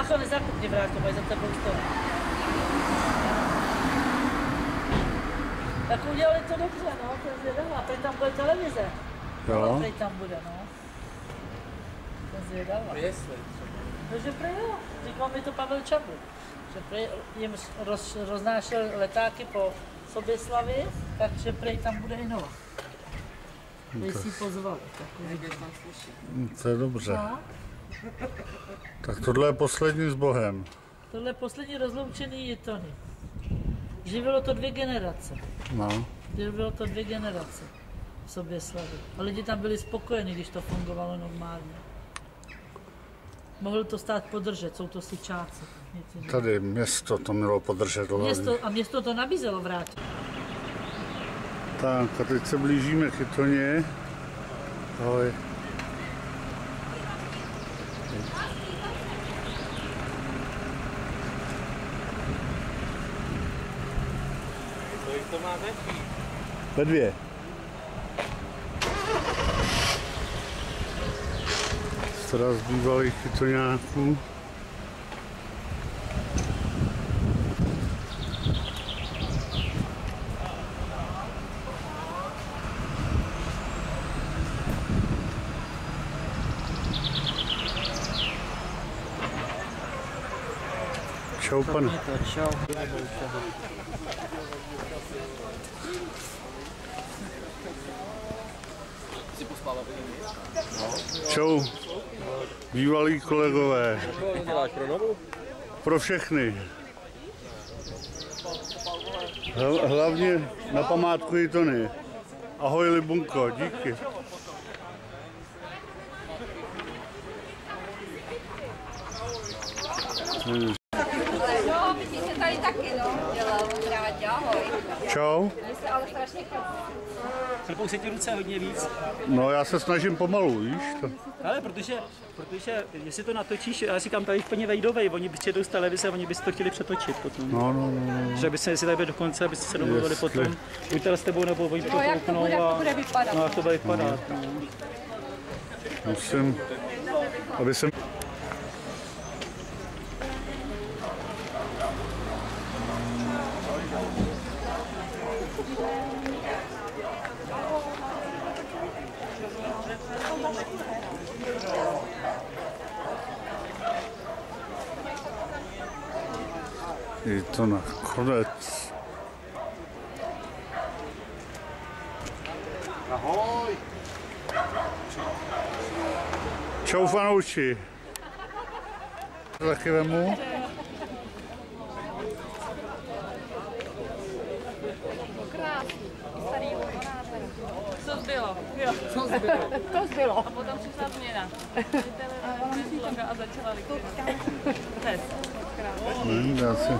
Bacha, nezakupně vrátko, mají za tebou to. Tak udělali to dobře, no, to je zvědavá. Prý tam bude televize. Jo. Prý tam bude, no. To je zvědavá. Jestli. No, že prý jo. Říkal mi to Pavel Čabu. Že prý jim roz, roznášel letáky po Soběslavi, takže prý tam bude i nova. Prý si pozvali. Tak uvidíme. To je dobře. No. Tak tohle je poslední s Bohem. Tohle je poslední rozloučený Jitony. Živilo to dvě generace. No. Živilo to dvě generace v Soběslavi. A lidi tam byli spokojeni, když to fungovalo normálně. Mohl to stát podržet, jsou to sičáci. Tady město to mělo podržet. Město, a město to nabízelo vrátit. Tak a teď se blížíme k Itoně. Ahoj. Kolik to má vetví? Ve dvě. Teda z bývalých Itoňáků. Čau, pane. Čau. Jsi pospával Čau, bývalí kolegové. Pro novu? Pro všechny. Hla- Hlavně na památku Itony. Ahoj Libunko, díky. Jo, tady taky, no. Dělal, rádi, ahoj. Čau. Ale strašně Klepou se ti ruce hodně víc. No já se snažím pomalu, víš to. Ale protože, protože jestli to natočíš, já si říkám, tady úplně vejdovej, oni by chtěli z televize, oni by si to chtěli přetočit potom. No, no, no. Že by se, jestli tady bude dokonce, abyste se domluvili Jestli. potom, buď s tebou, nebo oni to No, jak to bude, jak to a, bude vypadat. no, jak to bude vypadat. No. Musím, aby jsem... Je to nakonec. Čau fanouši. Taky vemu. Co zbylo? Jo. To zbylo. A potom přišla změna. A začala likvidovat. Hmm, dá se.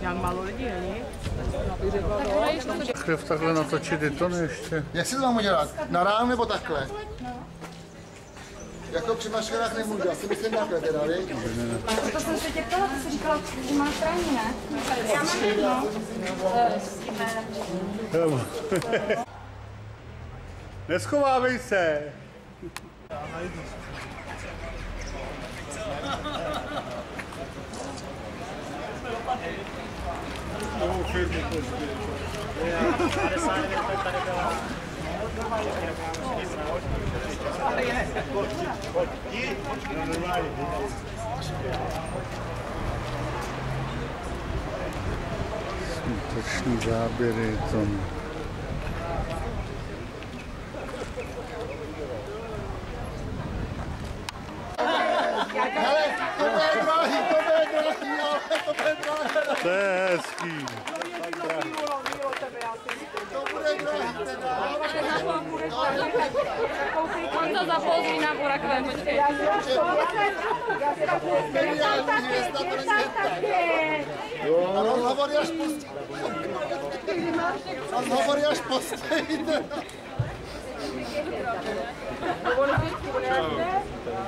Jak málo lidí, není? Krev takhle natočit i to ještě. Jak si to mám udělat? Na rám nebo takhle? Jako při maškarách nemůžu, já si myslím takhle teda, viď? To jsem se tě ptala, ty jsi říkala, že máš trajní, ne? Já mám jedno. Neschovávej se. Smuteční záběry to. Hele, to bude drahý, to bude drahý, ale to bude drahý, To je hezký. to bude drahý teda. On to zapozí na burakové, počkej. Geniální hvězda, to není jen tak. A rozhovory až později. Rozhovory až později.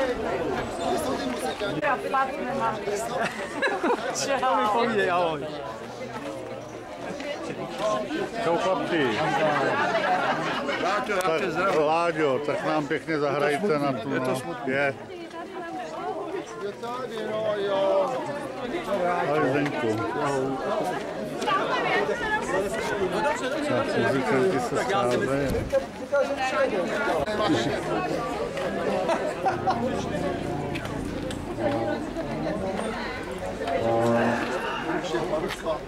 To je to. Já plácu nemám. Povídej, ahoj. Čau chlapci. Tak, Láďo, tak nám pěkně zahrajte na tu. Je, Je tady, no jo. ahoj Zdeňku. Tak muzikanti se scházejí.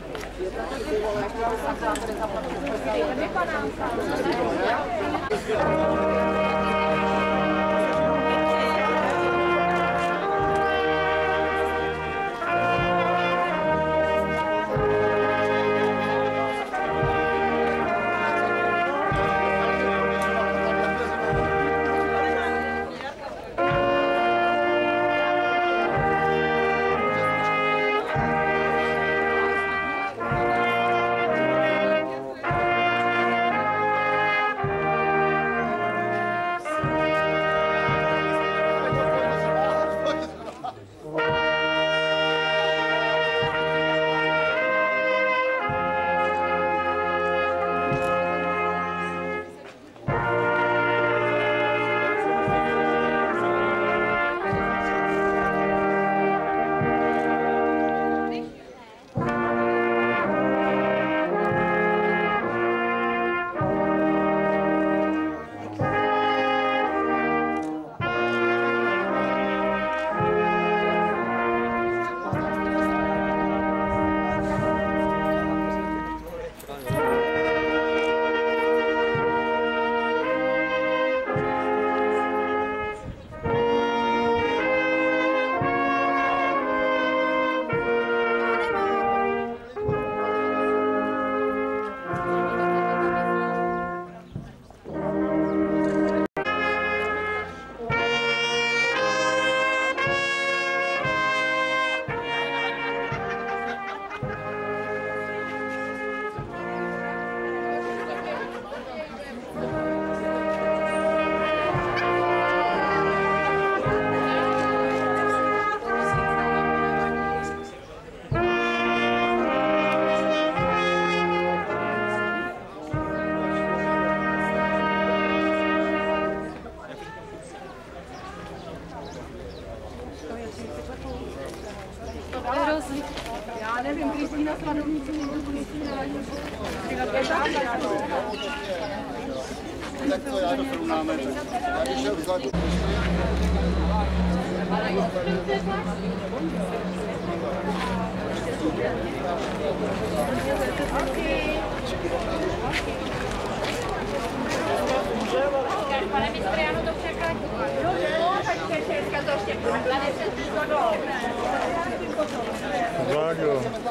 Já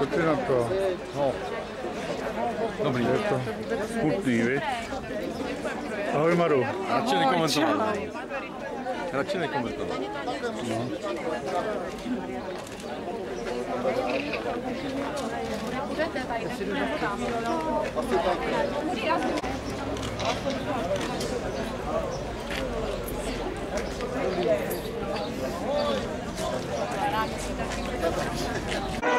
Láďo, co ty na to? No. Dobrý. Je to smutný, viď? Ahoj Maru. Radši nekomentoval. Radši nekomentoval. Thank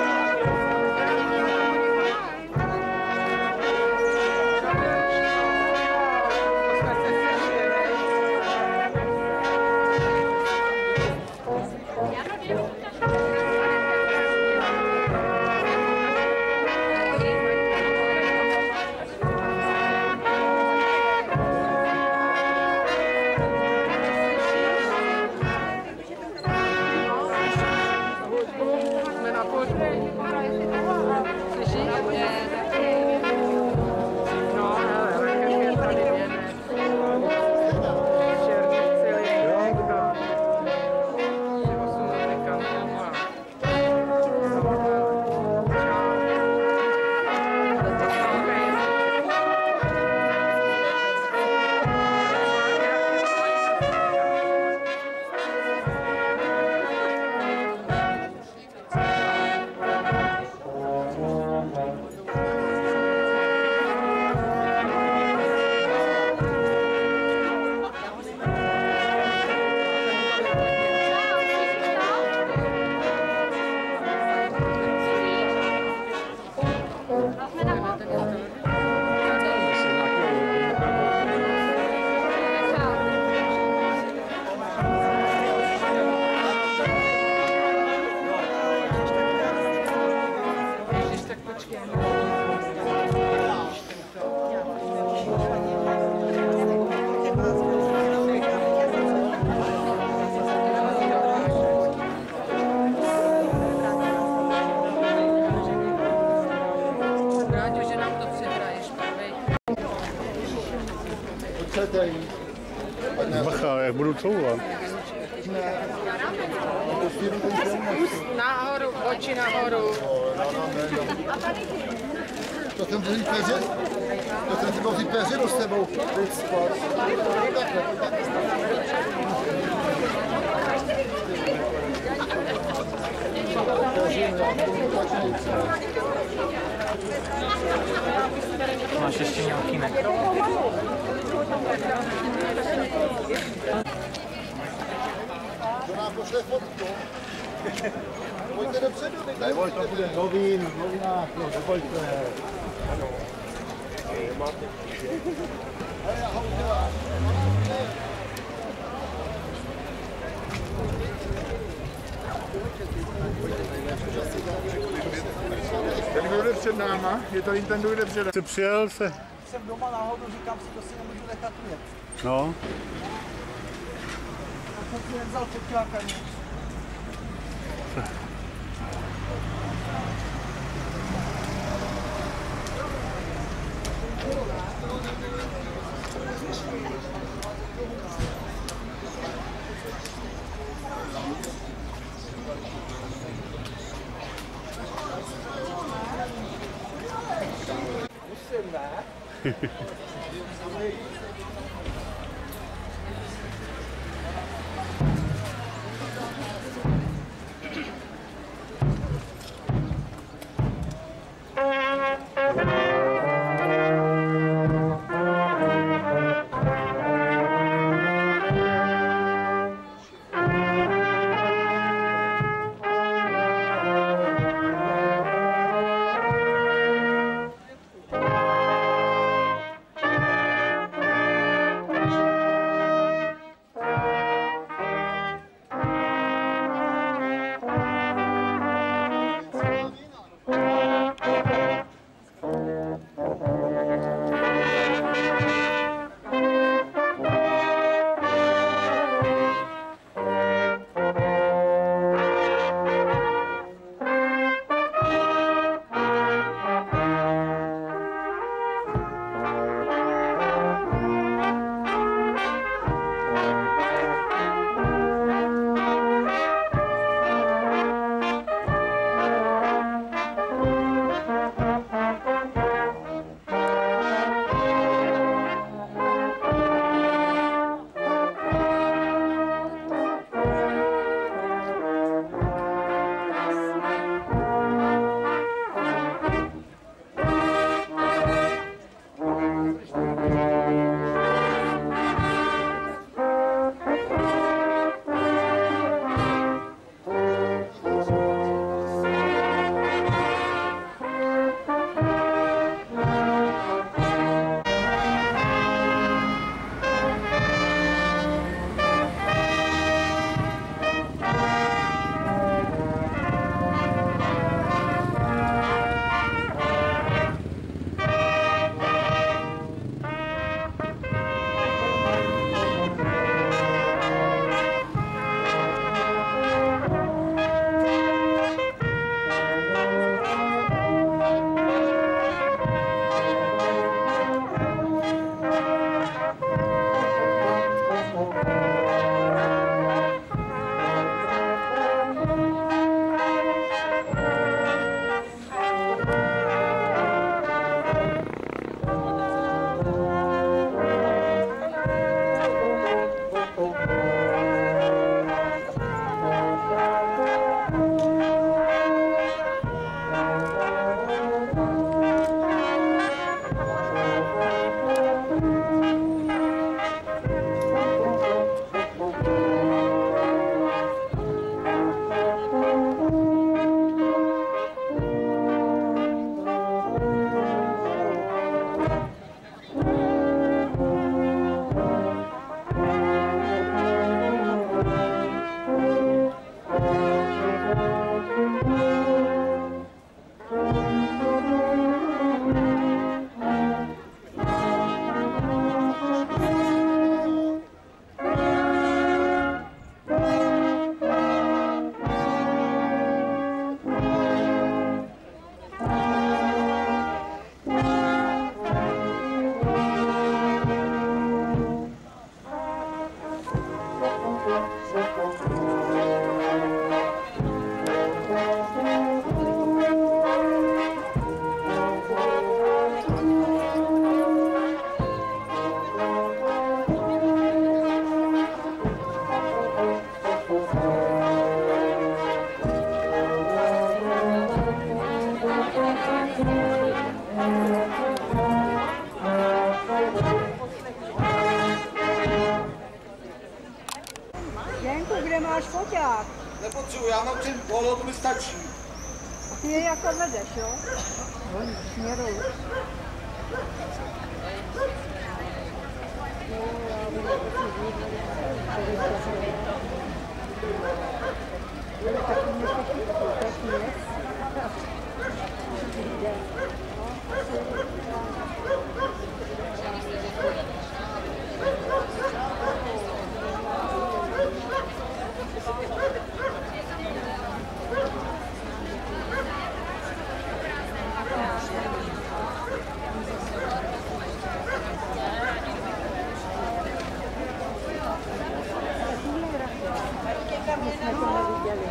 Bacha, jak budu couvat. Nahoru, oči nahoru. To jsem vzít peře, to jsem si mohl vzít peřinu s sebou. Teď spát. Takhle, takhle. Máš ještě nějaký ne? Nám pošle fotku. Pojďte dopředu, Neboj, to bude novin, novinách, no, nebojte. Ten, kdo jde před náma, je to ten, kdo jde před náma. Jsi přijel se? Jsem doma náhodou, říkám si, to si nemůžu nechat jet. No. Tak jsem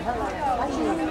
了，还是。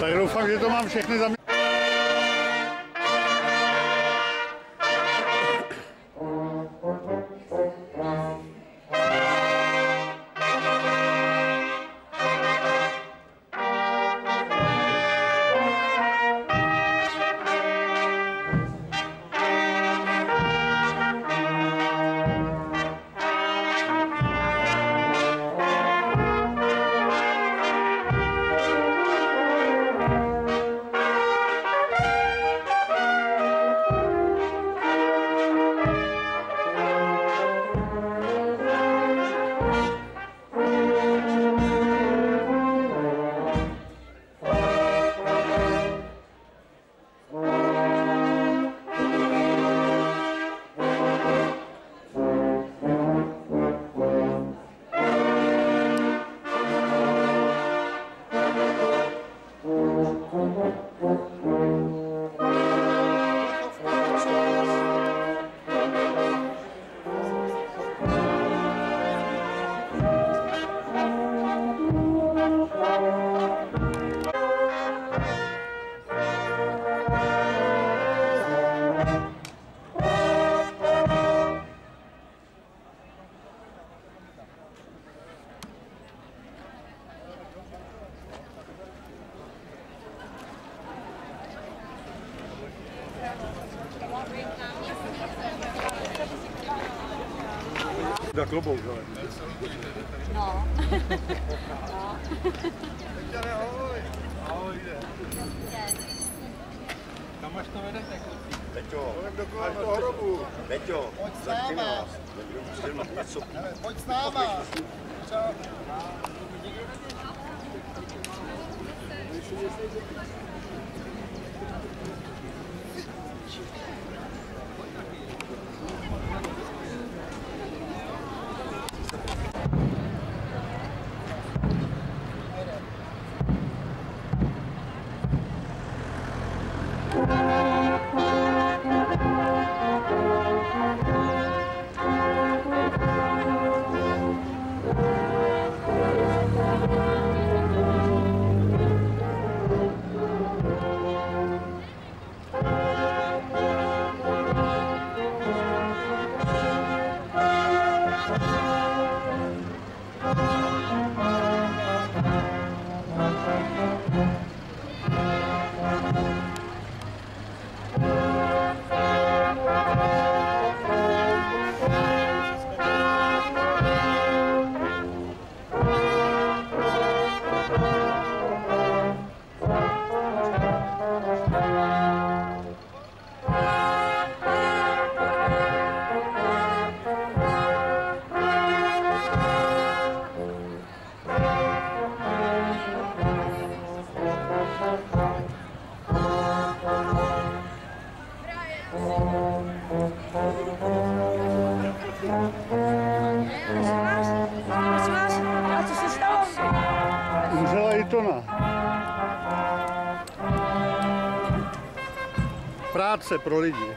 Tak doufám, že to mám všechny za Práce pro lidi.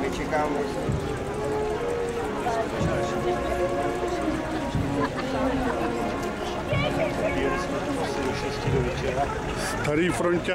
Ještě ne právě, čekám. Starý frontě.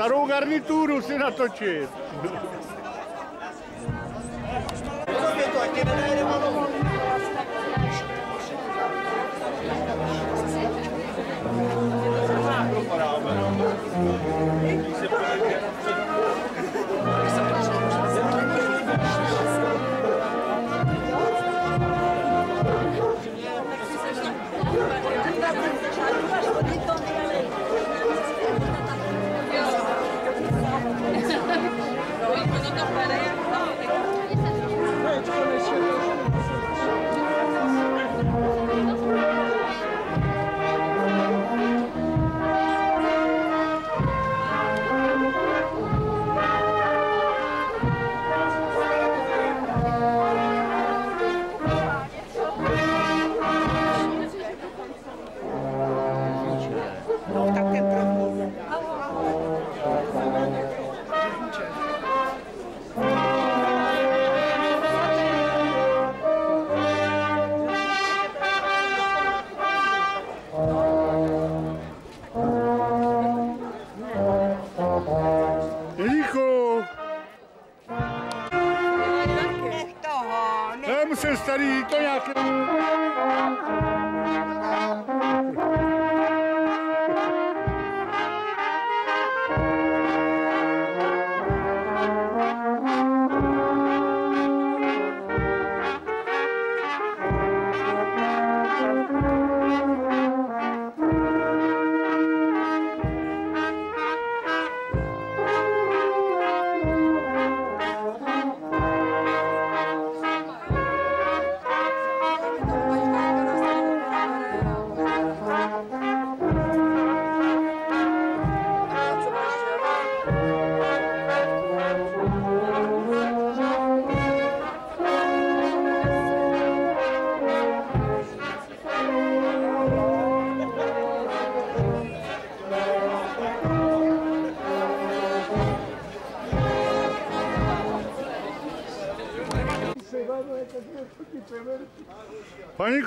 Sarò un garnituro se in attocceto.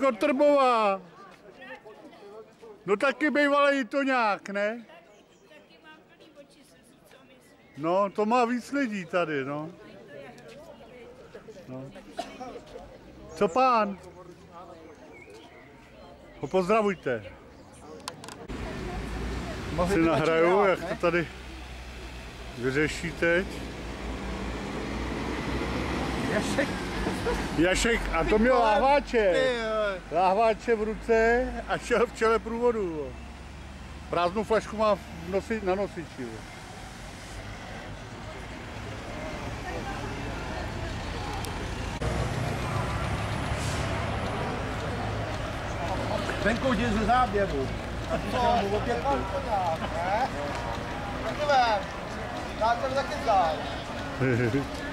Kotrbová, no taky bývalý to nějak, ne? No, to má víc lidí tady, no. no. Co pán? Ho pozdravujte. Si nahraju, jak to tady vyřeší teď. Jašek. Jašek, a to měl láhváče. Láhváče v ruce a šel v čele průvodu. Prázdnou flašku má nosi, na nosiči. Venku jdi ze záběru. A ty se mu opět Ne? Takové. Já jsem taky zdál.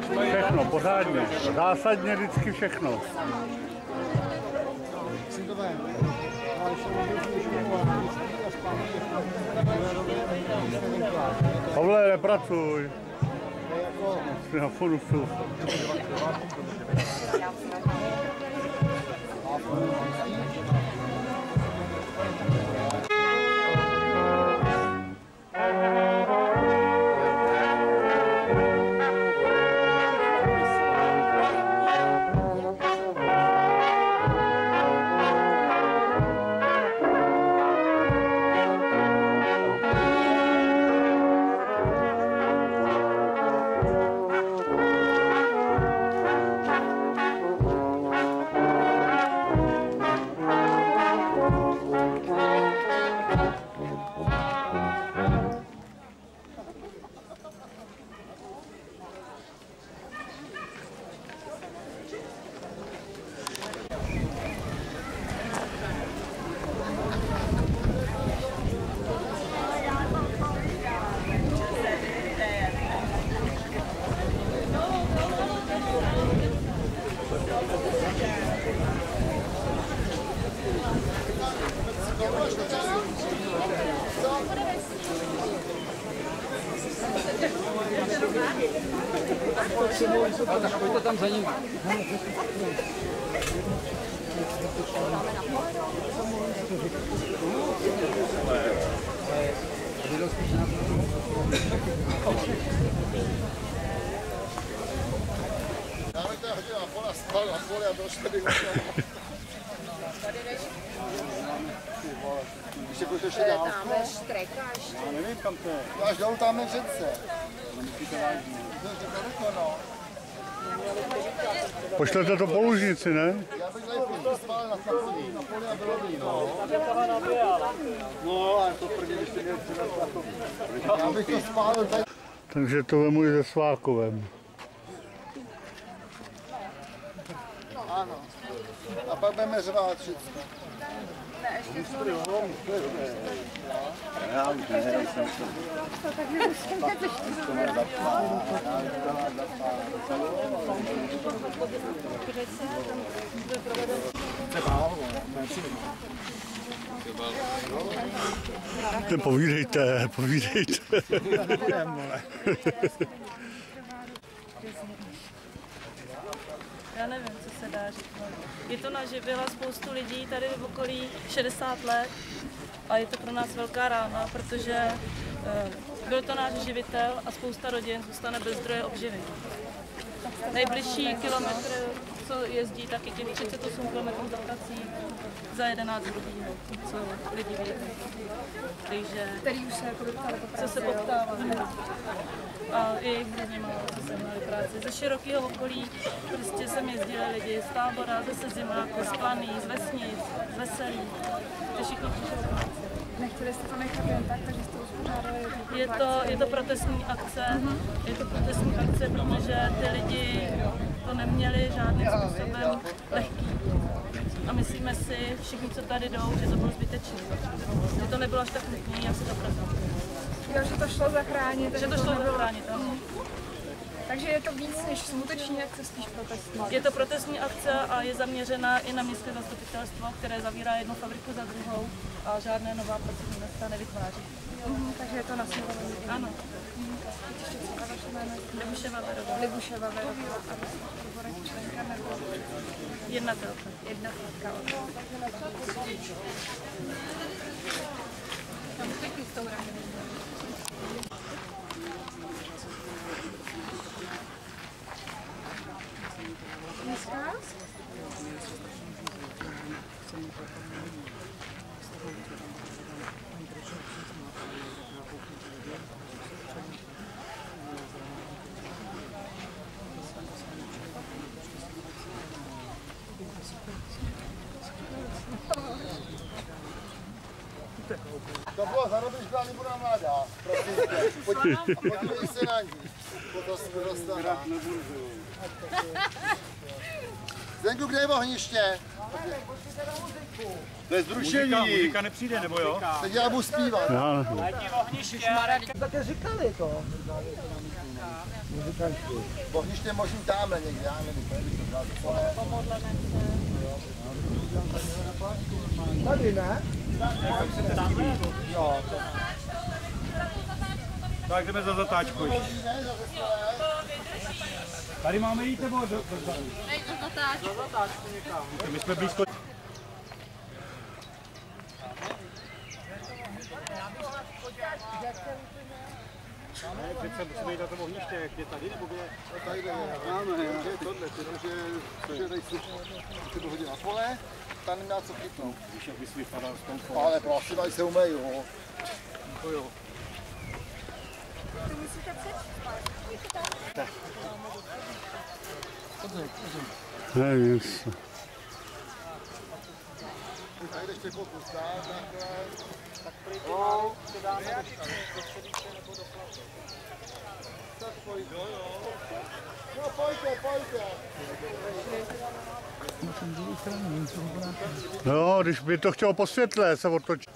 Všechno, pořádně. Zásadně vždycky všechno. Pavle, nepracuj. Na fonusu. Pošlete to po lužnici, ne? Já bych na na poli a bylo by, no. Ale to první, když třeba Já bych to tady. Takže to vemu i se Svákovem. Ano. A pak budeme řvát všechno. Ne, povídejte, povídejte. Já nevím, co se dá říct. Je to naživila spoustu lidí tady v okolí 60 let a je to pro nás velká rána, protože eh, byl to náš živitel a spousta rodin zůstane bez zdroje obživy. Nejbližší kilometr, co jezdí, tak je těch 38 km prací za 11 hodin, co lidi vědí. Takže Který už se jako dostali po co se poptává. A i hodně málo, co se měli práci. Ze širokého okolí prostě sem jezdili lidi z tábora, ze Sezimáku, z Planý, z vesnic, z Veselí. To všichni přišli práci. Nechtěli jste to nechat jen tak, takže jste uspořádali Je to, je to protestní akce, je to protestní akce, protože ty lidi to neměli žádným způsobem lehký. A myslíme si, všichni, co tady jdou, že to bylo zbytečné. Že to nebylo až tak nutné, jak se to prezentuje. Jo, že to šlo zachránit. Že to šlo zachránit, ano. Takže je to víc než smuteční akce, spíš protestní. Je to protestní akce a je zaměřena i na městské zastupitelstvo, které zavírá jednu fabriku za druhou a žádné nová pracovní místa nevytváří. Mhm, takže je to nasměrované. Ano, Ještě co a vaše jméno? Libuše Vaverová, Libuše Vaverová a vy jste v odborech členka nebo jednatelka. jedna chvíľka. Tam pěkný byla Libura mladá. Prosím tě. Podívej, se na ní. To jsme dostala. Zdenku, kde je ohniště? To je Muzika, zrušení. muzika nepřijde, nebo jo? Teď já budu zpívat. Já, Také říkali to. Ohniště možný tamhle někde, já nevím. to je to dál. Tady ne? Tak jdeme za zatáčku. Tady máme jít nebo do, do, do, My jsme blízko. Ne, přece musíme jít na to ohniště, jak je tady, nebo kde? Tady jde, máme, že je tohle, jenomže že tady si to hodí na pole, tam nemá co chytnout. Víš, jak bys vypadal s tou Ale prosím, ať se umejí, jo. To jo. Jo. No když by to chtělo po světle, se otočit.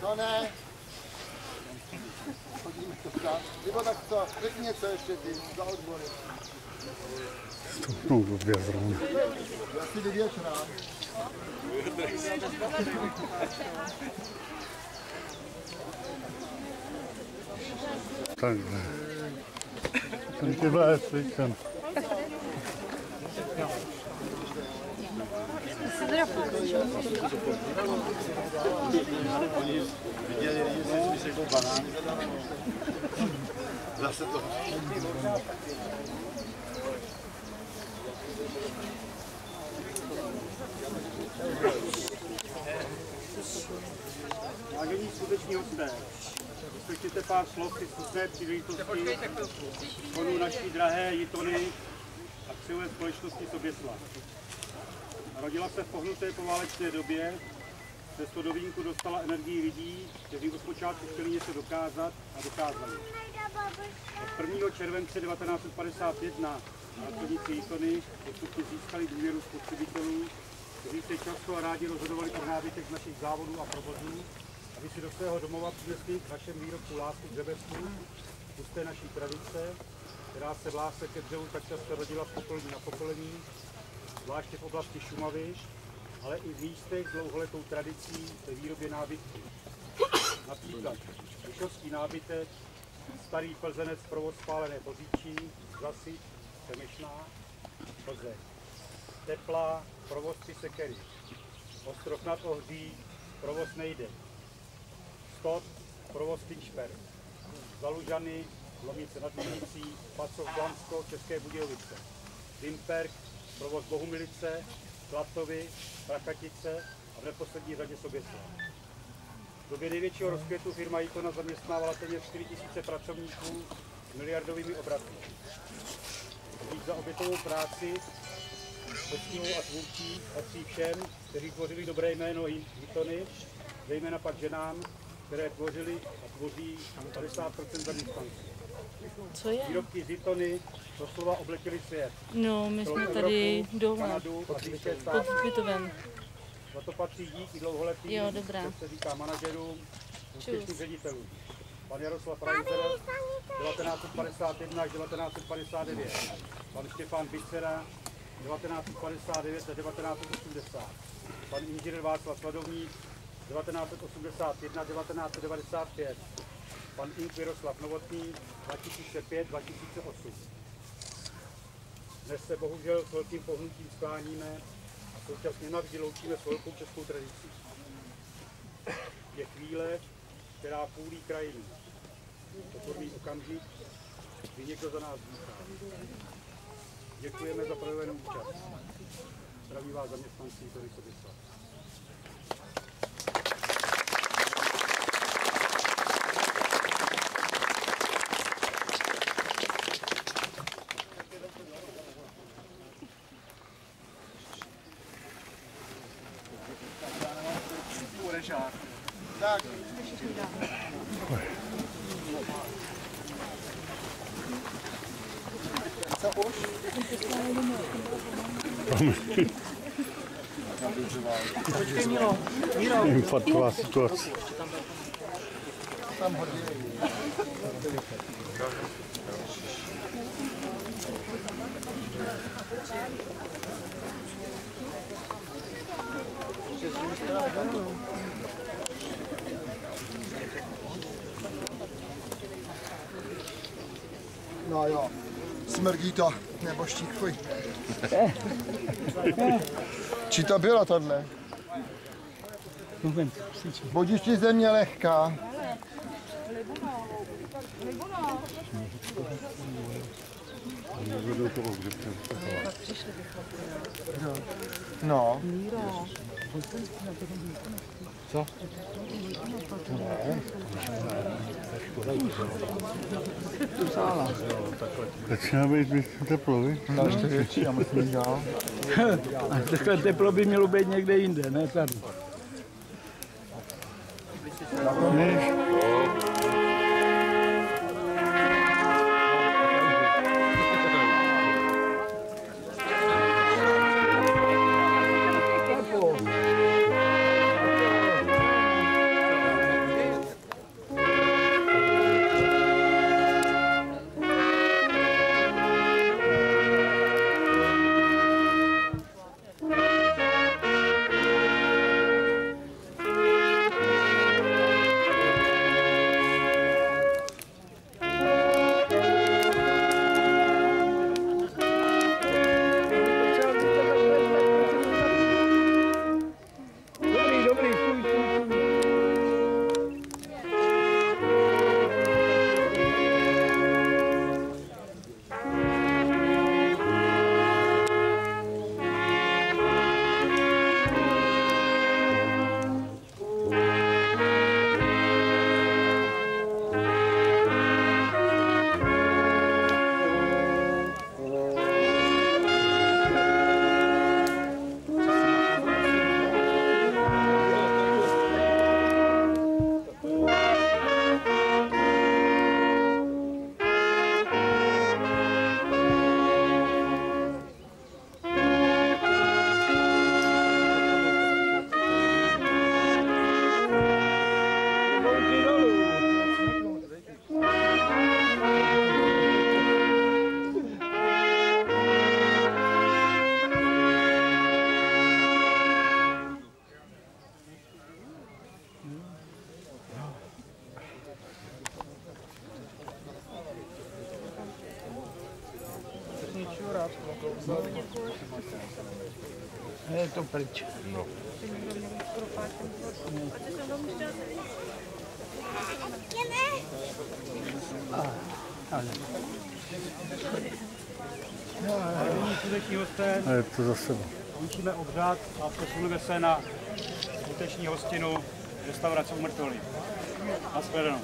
To ne. Chodíme to tam. Nebo tak co, řekni něco ještě ty, za odbory. No, blbě zrovna. Já si vyvět rád. Takhle. Ten ty vlez, ten. Vážení skuteční hosté, pár slov při slušné příležitosti naší drahé Jitony akciové společnosti Soběslav. Narodila se v pohnuté poválečné době, přesto do vínku dostala energii lidí, kteří od počátku chtěli něco dokázat a dokázali. Od 1. července 1951 pracovníci Jitony postupně získali důvěru spotřebitelů, kteří se často a rádi rozhodovali o nábytek našich závodů a provozů, aby si do svého domova přinesli k našem výrobku lásku k řebesku, pusté naší tradice, která se v lásce ke dřevu tak často rodila pokolení na pokolení, zvláště v oblasti Šumavy, ale i v místech s dlouholetou tradicí ve výrobě nábytku. Například Vyšovský nábytek, starý plzenec provoz spálené pozíčí, Zasyp, Semešná, Plzeň. Teplá, provoz tři sekery. Ostrov nad Ohří, provoz nejde. Skot, provoz Tinšper. Zalužany, Lomice nad Měnicí, Pacov Blansko, České Budějovice. Vimperk, provoz Bohumilice, Klatovy, Prakatice a v neposlední řadě Soběslav. V době největšího rozkvětu firma Ikona zaměstnávala téměř 4 000 pracovníků s miliardovými obraty. Dík za obětovou práci, poctivou a tvůrčí patří všem, kteří tvořili dobré jméno Ikony, zejména pak ženám, které tvořili a tvoří 50% zaměstnanců. Co je? Výrobky z Itony doslova obletěly svět. No, my Celou jsme tady doma, Azijské pod. Hřbitovem. Za to patří díky dlouholetým, Jo, dobrá. co se říká manažerům, úspěšným ředitelům. Pan Jaroslav Reiser 1951 až 1959. Pan Štěpán Bicera 1959 až 1980. Pan inženýr Václav Sladovník 1981 1995. Pan Ink Miroslav Novotný 2005 2008. Dnes se bohužel s velkým pohnutím skláníme a současně navždy loučíme s velkou českou tradicí. Je chvíle, která půlí krajinu. Pokorný okamžik, kdy někdo za nás dýchá. Děkujeme za projevenou účast. Zdraví vás zaměstnanci Tory Soběslav. Infarktová situace. No jo, smrdí to, nebo štíkuj. Či to bylo tohle? Bodiště země lehká. No. Co? Začíná být teplo, víš? No, ještě větší, já myslím, jo. A takhle teplo by mělo být někde jinde, ne tady. Dobrý, Je to pryč. No. A je to za sebou. končíme obřad a posuneme se na skuteční hostinu restaurace u Mrtvoly. Naschledanou.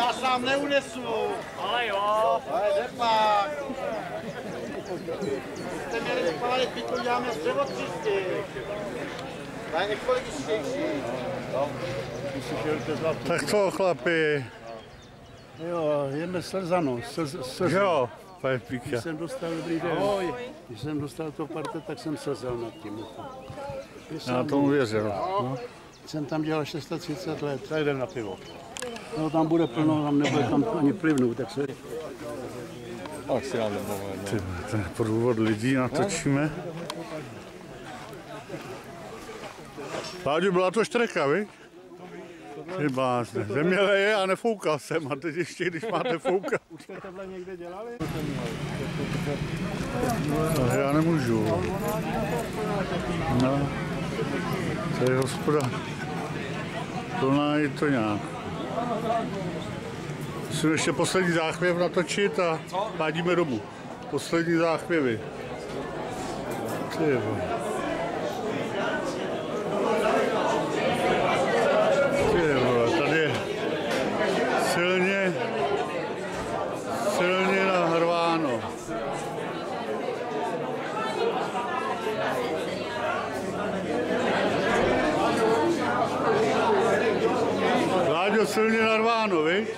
Já sám neunesu. Ale jo. Ale jde pak. Jste měli spálit, my to děláme z dřevotřisky. To je ekologičtější. Tak co, chlapi? Jo, jdeme slzano. Slz, slz. Jo, pane Píka. Když jsem dostal dobrý den. Ahoj. Když jsem dostal to parte, tak jsem slzel nad tím. Já tomu věřil. No. Jsem tam dělal 630 let. Tak jdem na pivo. No tam bude plno, tam nebude tam ani plivnout, tak se... Tak si dáme Ty, ten průvod lidí natočíme. Páďu, byla to štreka, vi? Chyba, země leje a nefoukal jsem. A teď ještě, když máte foukat. Už jste tohle někde dělali? No, já nemůžu. No. To je hospoda. Plná je to nějak. Musím ještě poslední záchvěv natočit a pádíme domů. Poslední záchvěvy. Ty vole. Ty narváno, viď?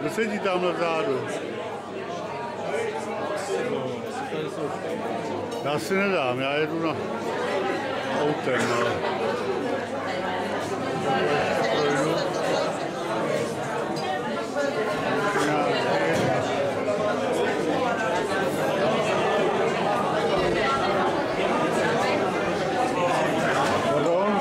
Kdo sedí tam na zádu? Já si nedám, já jedu na autem, ale... Projdu. Pardon?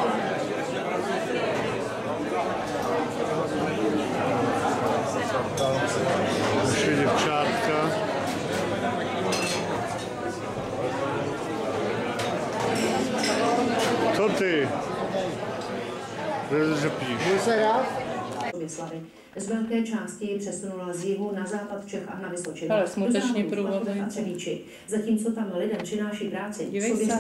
Naše děvčátka. Co ty? Kde se píš? Soběslavy. Z velké části přesunula z jihu na západ Čech a na Vysočinu. Ale smuteční Do západu, průvod, Chlapov a víte. Třebíči. Zatímco tam lidem přináší práci,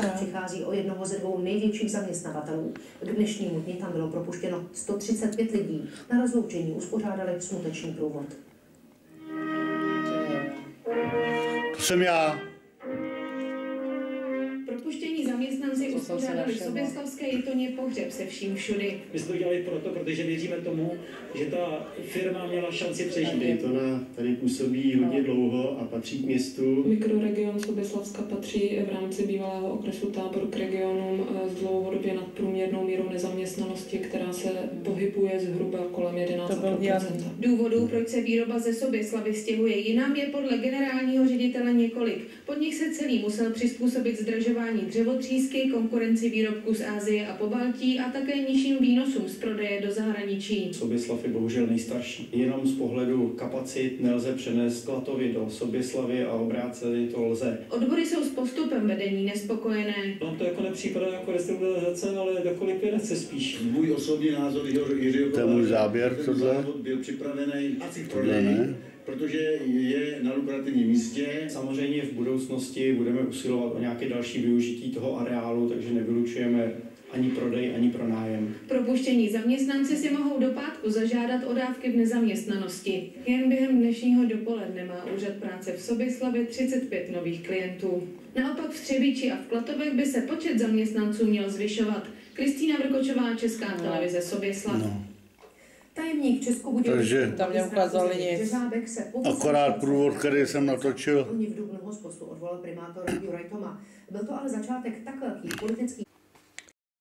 no. přichází o jednoho ze dvou největších zaměstnavatelů. K dnešnímu dni tam bylo propuštěno 135 lidí. Na rozloučení uspořádali smuteční průvod. To jsem já. Uspořádali v Soběslavské Jitoně pohřeb se vším všudy. My jsme to udělali proto, protože věříme tomu, že ta firma měla šanci přežít. Daytona tady působí hodně dlouho a patří k městu. Mikroregion Soběslavska patří v rámci bývalého okresu tábor k regionům eh, s dlouhodobě nadprůměrnou mírou nezaměstnanosti, která se pohybuje zhruba kolem 11 Důvodů, proč se výroba ze Soběslavy stěhuje jinam, je podle generálního ředitele několik. Podnik se celý musel přizpůsobit zdražování dřevotřísky, konkurenci výrobků z Ázie a Pobaltí a také nižším výnosům z prodeje do zahraničí. Soběslav je bohužel nejstarší. Jenom z pohledu kapacit nelze přenést Klatovy do Soběslavy a obráceně to lze. Odbory jsou s postupem vedení nespokojené. No to jako nepřípadá jako restrukturalizace, ale jako likvidace spíš. Můj osobní názor Jiřího je můj záběr, ten tohle. byl připravený Tohle ne. Protože je na lukrativním místě. Samozřejmě v budoucnosti budeme usilovat o nějaké další využití toho areálu, takže nevylučujeme ani prodej, ani pronájem. Propuštění zaměstnanci si mohou do pátku zažádat o dávky v nezaměstnanosti. Jen během dnešního dopoledne má úřad práce v Soběslavě 35 nových klientů. Naopak v Třebíči a v Klatovech by se počet zaměstnanců měl zvyšovat. Kristýna Vrkočová, Česká televize Soběslav. No. Tajemník Česku Takže Tam neukázali nic. Řezábek se pokusil Akorát průvod, který jsem natočil. Loni v Dubnu ho z postu odvolal primátor Juraj Toma. Byl to ale začátek tak velkých politických